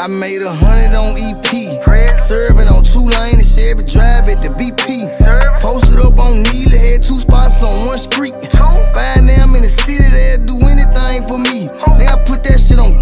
I made a hundred on EP. Serving on two lanes and Chevy Drive at the BP. Posted up on Neely, had two spots on one street. Find them in the city, they'll do anything for me. Now I put that shit on